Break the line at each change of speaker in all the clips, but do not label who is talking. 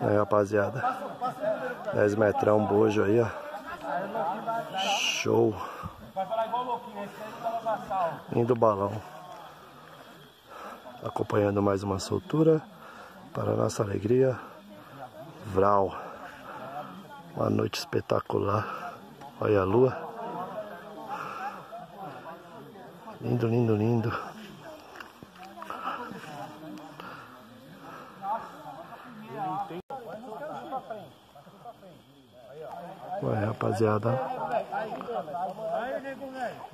Aí, rapaziada. 10 metrão bojo aí, ó. Show. Indo balão. Acompanhando mais uma soltura. Para nossa alegria. Vral. Uma noite espetacular. Olha a lua. Lindo, lindo, lindo. Vai, rapaziada. Velho.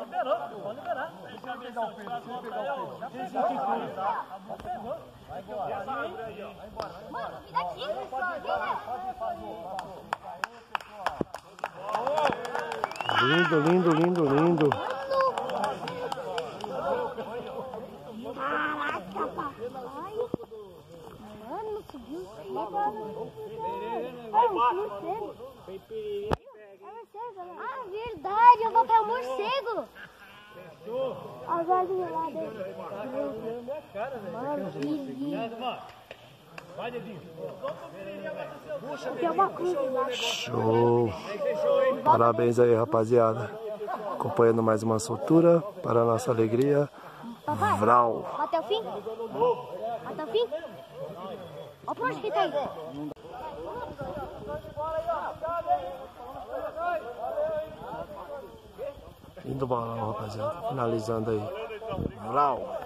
Liberou, pode liberar. Deixa eu o deixa eu o o. Pegou. Vai. Mano, me dá aqui. Lindo, lindo, lindo, lindo. Caraca, papai. Mano, subiu um morcego. É morcego. Ah, verdade, eu vou para o morcego. Olha os lá dele. Mano, que lindo. Vai, Dedinho. Tem uma cruz lá. Show. Parabéns aí, rapaziada. Acompanhando mais uma soltura para a nossa alegria. Papai, Vral. Até o fim? Até o fim? Olha pra onde que tá aí. Lindo balão, rapaziada. Finalizando aí. Vral.